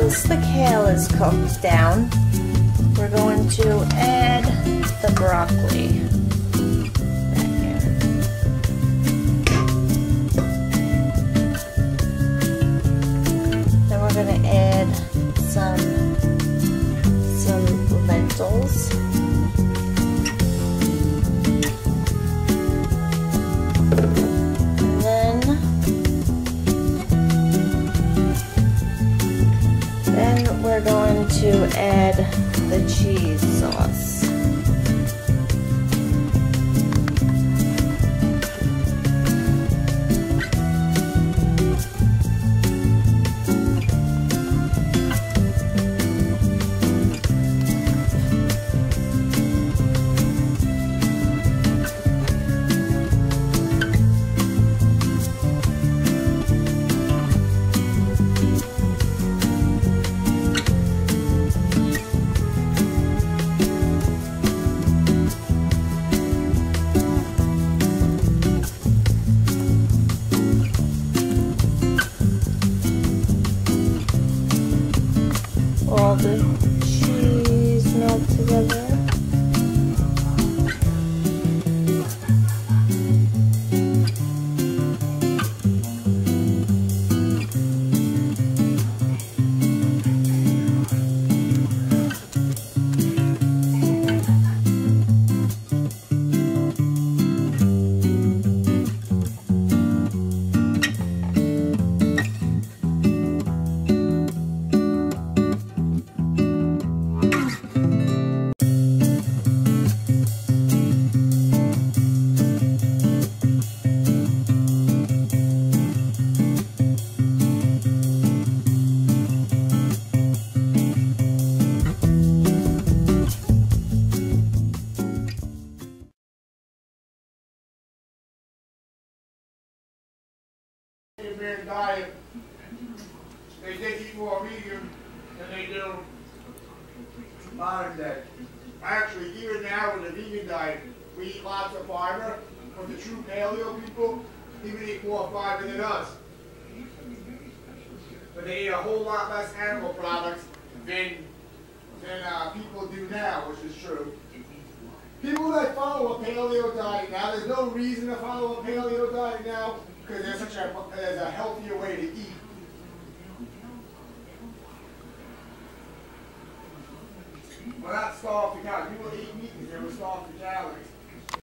once the kale is cooked down, we're going to add the broccoli. Then we're gonna add some some lentils. We're going to add the cheese sauce. Melt Vegetarian diet, they did eat more vegan than they do modern day. Actually, even now with the vegan diet, we eat lots of fiber. For the true paleo people, even eat more fiber than us. But they eat a whole lot less animal products than than uh, people do now, which is true. People that follow a paleo diet now, there's no reason to follow a paleo diet now because there's such a there's a healthier way to eat. We're not starved to calories. People eat meat because they were starved to calories.